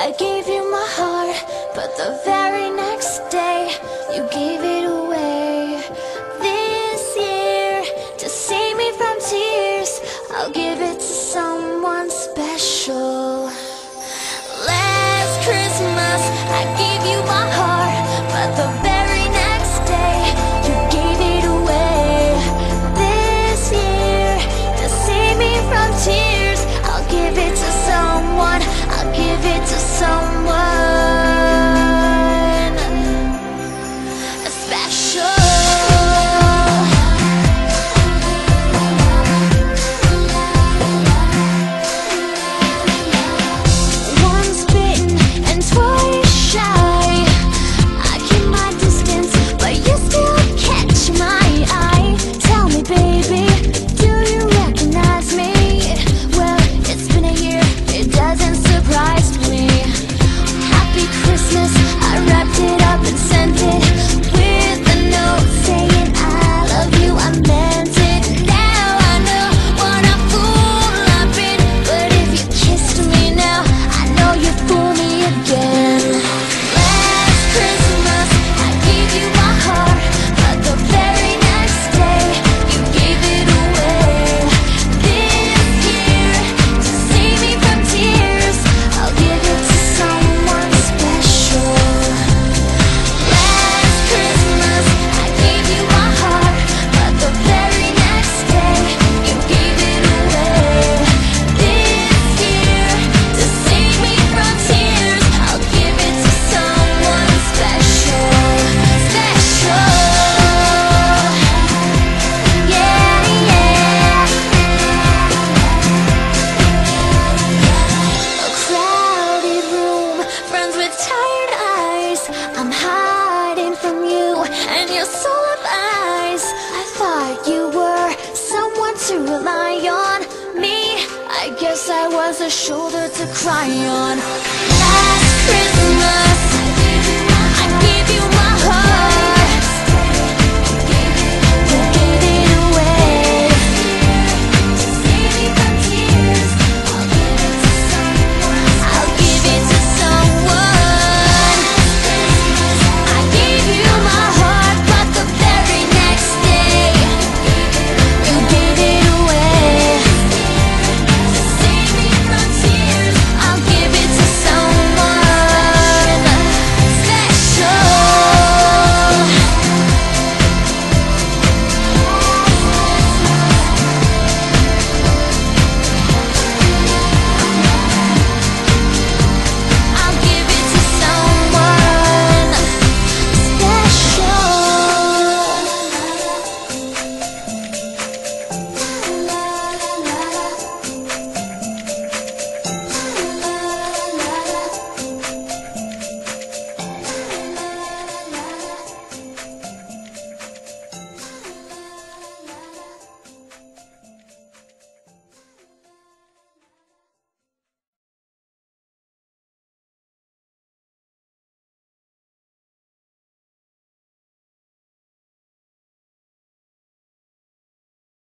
I gave you my heart, but the very next day you gave it away. This year, to save me from tears, I'll give it. give it to someone. Christmas was a shoulder to cry on. Last Christmas I gave you